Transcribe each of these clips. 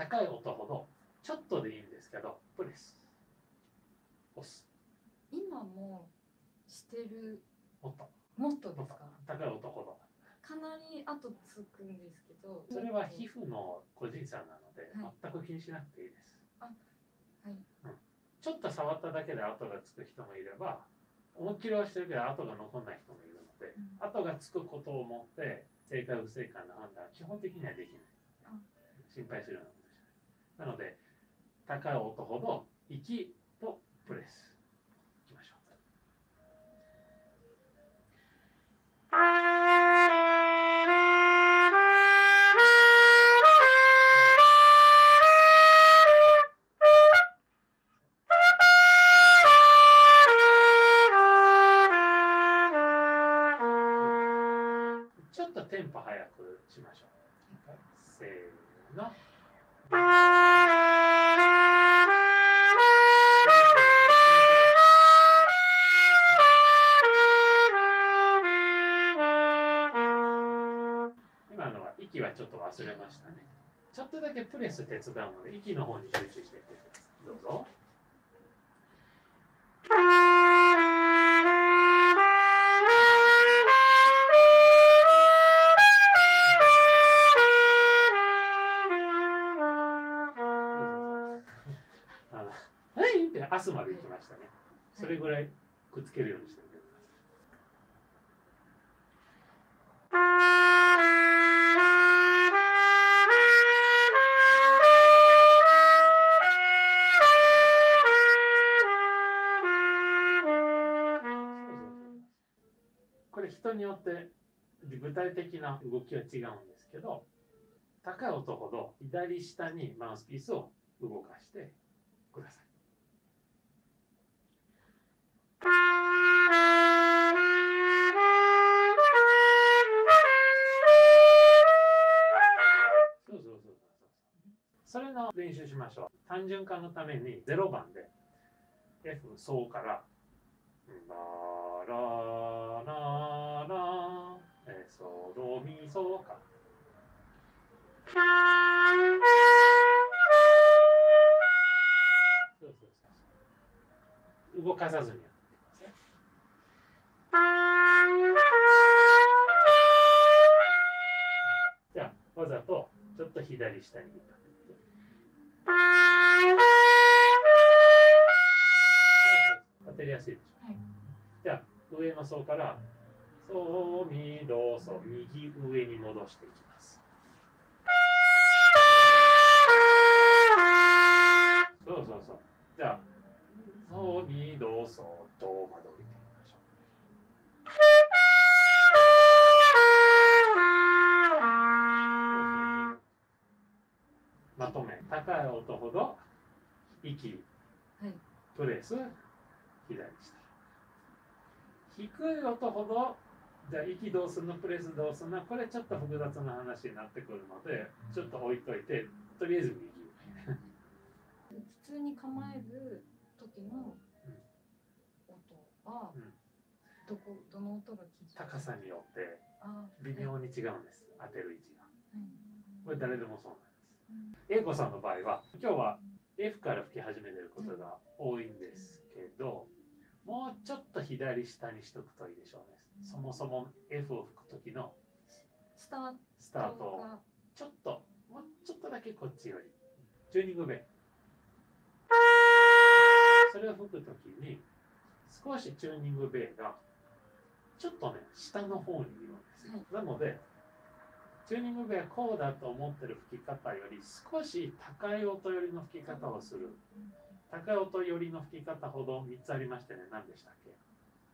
高い音ほどちょっとでいいんですけどプレス。押す。今もしてるもっと。もっとですか？高い音ほど。かなり後つくんですけどそれは皮膚の個人差なのではい。全く気にしなくていいです。はい。ちょっと触っただけで跡がつく人もいれば思いっきり押してるけど跡が残んない人もいるのでうん。跡がつくことをもって正解不正解の判断は基本的にはできない。あ。心配するようなので高い音ほど息とプレスいきましょうちょっとテンポ早くしましょう。せーの。ちょっとだけプレス手伝うので息の方に集中していってください。どうぞ。はいって明日まで行きましたね。それぐらいくっつけるようにしてみによって具体的な動きは違うんですけど高い音ほど左下にマウスピースを動かしてください。そうそうそうそ。れの練習しましょう。単純化のために0番で F ソからララソドミソか。そうそうそうそう。動かさずにやってください。じゃあわざとちょっと左下に。当たりやすいでしょ。はいじゃあ上の層からソミドソ右上に戻していきます。そうそうそう。じゃあソミドソドまで降りてみましょう。まとめ高い音ほど息プレス左下低い音ほどじゃあ息どうするのプレスどうするのこれちょっと複雑な話になってくるのでちょっと置いといてとりあえず右。普通に構える時の音はうん。どこどの音が基準高さによってあ微妙に違うんです当てる位置が。はいこれ誰でもそうなんです。英子さんの場合は今日は F から吹き始めてることが多いんですけどもうちょっと左下にしとくといいでしょうね。そもそも F を吹く時のスタート。をがちょっともうちょっとだけこっちより。チューニングベそれを吹くときに少しチューニングベイがちょっとね下の方にいるんですよ、なのでチューニングベイはこうだと思ってる吹き方より少し高い音寄りの吹き方をする。高い音寄りの吹き方ほど3つありましてね何でしたっけ？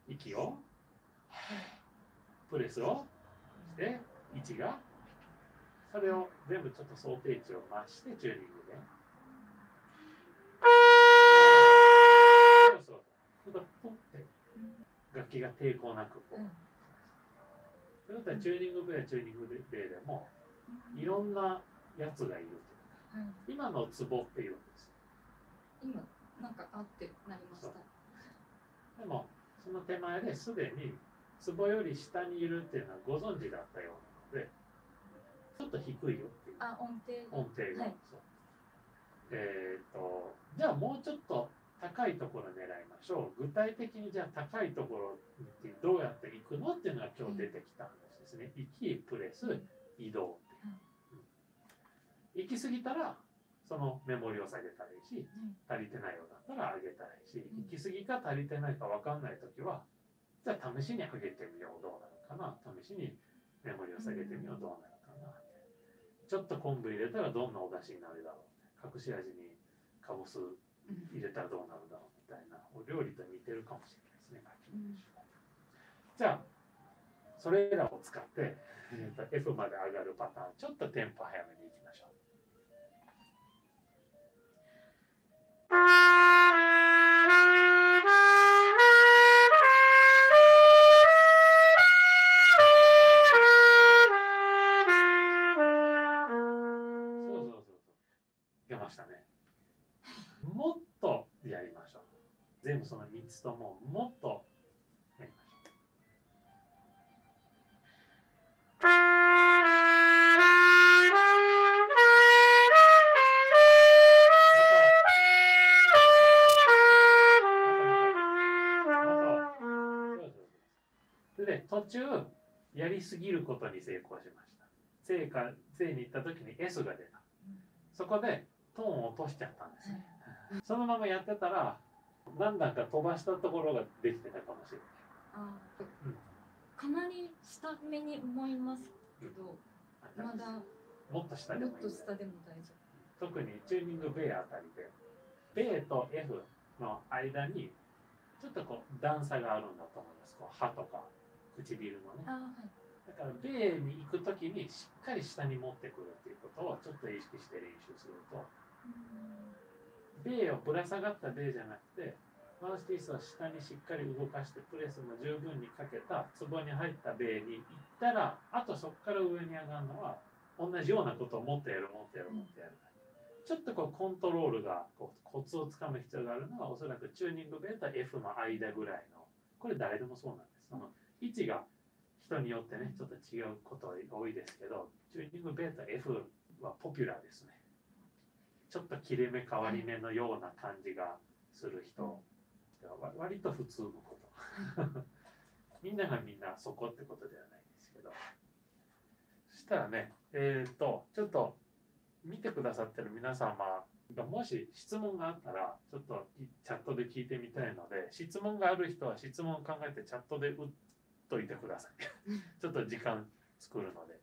息を。プレスを。して位置が。それを全部ちょっと想定値を増してチューニングで。そうそう。それがポンって。楽器が抵抗なくこう。うん。それだったらチューニングベイはチューニングベイでもいろんなやつがいると。はい今のツボっていうんです。今なんかあってなりました。でもその手前ですでにツボより下にいるっていうのはご存知だったようなのでちょっと低いよっていう。あ音程が。音程が、はい。そう。えっ、とじゃあもうちょっと高いところ狙いましょう。具体的にじゃあ高いところにどうやって行くのっていうのが今日出てきた話ですね。行きプレス移動って、うん。行き過ぎたらそのメモリを下げたらいいし足りてないようだったら上げたらいいしうん。行き過ぎか足りてないか分かんない時はじゃあ試しに上げてみようどうなるかな？試しにメモリを下げてみようどうなるかな？ちょっと昆布入れたらどんなお出汁になるだろう？隠し味にかぼす入れたらどうなるだろう？みたいなお料理と似てるかもしれないですね。じゃあそれらを使って、えーと F まで上がるパターンちょっとテンポ早めにいきましょう。出ましたね。もっとやりましょう。全部その3つとも途中やりすぎることに成功しました。正か正に行った時に S が出た。そこでトーンを落としちゃったんですね。そのままやってたら何段か飛ばしたところができてたかもしれない。あうんかなり下目に思いますけど、まだもっと下でもっもいいと下でも大丈特にチューニングベイあたりでベイと F の間にちょっとこう段差があるんだと思いますこう歯とか唇のね。はい。だからベイに行く時にしっかり下に持ってくるっていうことをちょっと意識して練習すると。ベイをぶら下がったベイじゃなくてマウスピースを下にしっかり動かしてプレスも十分にかけた壺に入ったベイに行ったらあとそこから上に上がるのは同じようなことをもっとやるもっとやるもっとやる、ちょっとこうコントロールがこうコツをつかむ必要があるのはおそらくチューニングベイと F の間ぐらいのこれ誰でもそうなんです。その位置が人によってねちょっと違うことが多いですけどチューニングベータ F はポピュラーですね。ちょっと切れ目変わり目のような感じがする人。は割と普通のこと。みんながみんなそこってことではないですけど。そしたらねえっ、とちょっと見てくださってる皆様がもし質問があったらちょっとチャットで聞いてみたいので質問がある人は質問を考えてチャットで打ってといてください。ちょっと時間作るので。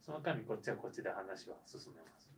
その間にこっちはこっちで話は進めます。